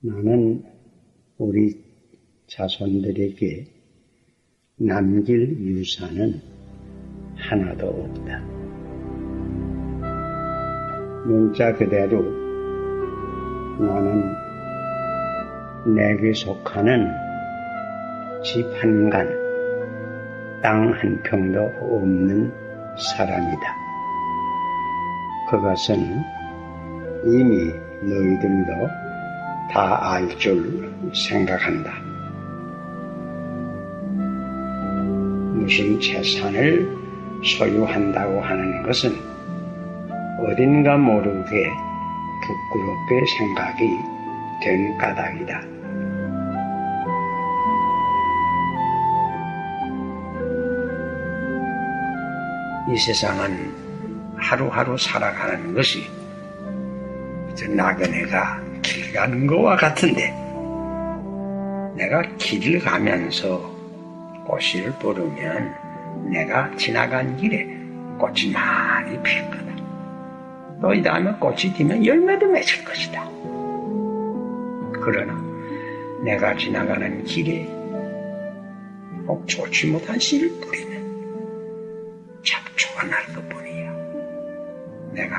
나는 우리 자손들에게 남길 유산은 하나도 없다. 문자 그대로 나는 내게 속하는 집 한 간, 땅 한 평도 없는 사람이다. 그것은 이미 너희들도 다 알 줄 생각한다. 무슨 재산을 소유한다고 하는 것은 어딘가 모르게 부끄럽게 생각이 된 까닭이다. 이 세상은 하루하루 살아가는 것이 나그네가 길 가는 것과 같은데 내가 길을 가면서 꽃을 보르면 내가 지나간 길에 꽃이 많이 필 거다. 또 이 다음에 꽃이 피면 열매도 맺을 것이다. 그러나 내가 지나가는 길에 꼭 좋지 못한 씨를 뿌리면 잡초가 날 것뿐이야. 내가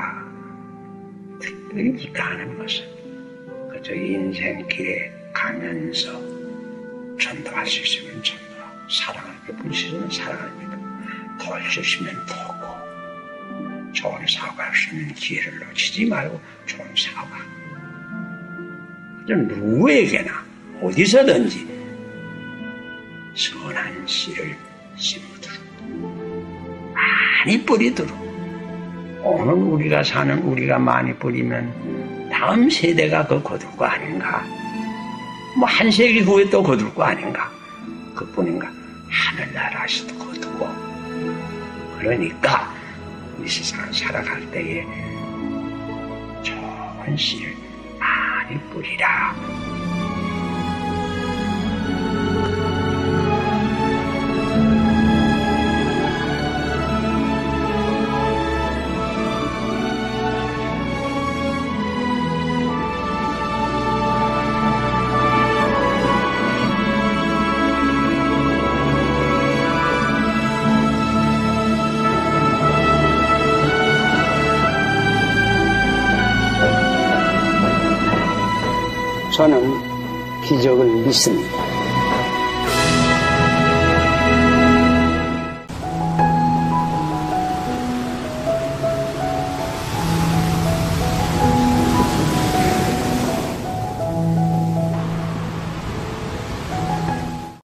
특별히 부탁하는 것은 그저 인생길에 가면서 전도할 수 있으면 전도하고 사랑할 것뿐 있으면 사랑할 것뿐 도울 수 있으면 도고 좋은 사고할 수 있는 기회를 놓치지 말고 좋은 사고. 누구에게나 어디서든지 선한 씨를 심으도록 많이 뿌리도록. 오늘 우리가 사는 우리가 많이 뿌리면 다음 세대가 그 거둘 거 아닌가? 뭐 한 세기 후에 또 거둘 거 아닌가? 그뿐인가? 하늘나라에서도 거두고. 그러니까 이 세상 살아갈 때에 좋은 씨를 많이 뿌리라. 저는 기적을 믿습니다.